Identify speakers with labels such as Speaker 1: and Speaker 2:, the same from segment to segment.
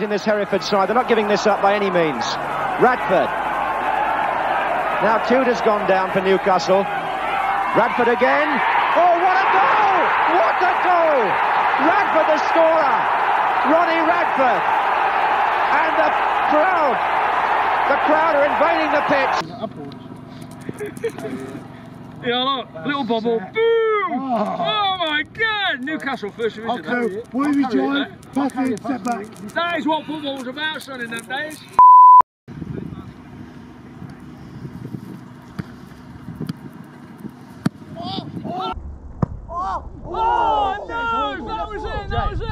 Speaker 1: in this Hereford side. They're not giving this up by any means. Radford. Now Tudor's gone down for Newcastle. Radford again. Oh, what a goal! What a goal! Radford the scorer. Ronnie Radford. And the crowd. The crowd are invading the pitch.
Speaker 2: Yeah, look, little bobble. Boom! Ah. Oh my god! Newcastle first division.
Speaker 3: Okay, what have you joined? Pass it, step back.
Speaker 2: That is what football was about, son, in them days. Oh, no! That was it! That was it!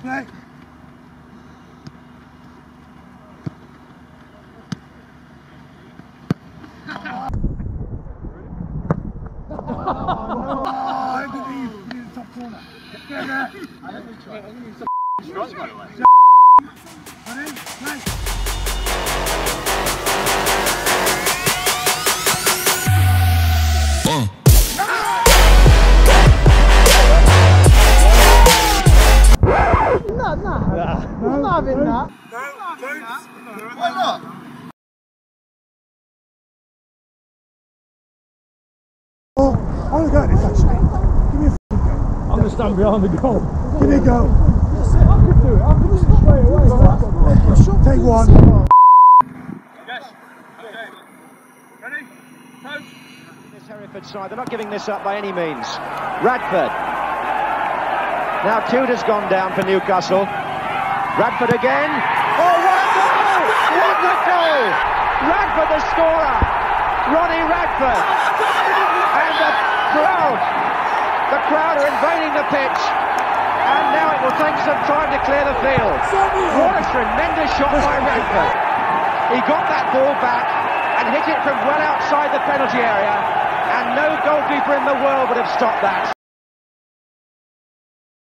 Speaker 3: Play. I don't think put it in the there. Ready? Play. Oh, I want to go this actually. Give me a f***ing go.
Speaker 2: I'm gonna stand behind the goal.
Speaker 3: Give me a go.
Speaker 2: I could do it. I could do it straight away.
Speaker 3: Take one.
Speaker 2: Yes. Okay. Ready? Coach.
Speaker 1: This Hereford side. They're not giving this up by any means. Radford. Now Tudor's gone down for Newcastle. Radford again. Oh, what a goal! What a goal! Radford the scorer. Ronnie Radford. And the crowd. The crowd are invading the pitch. And now it will take some time to clear the field. What a tremendous shot by Radford. He got that ball back and hit it from well outside the penalty area. And no goalkeeper in the world would have stopped that.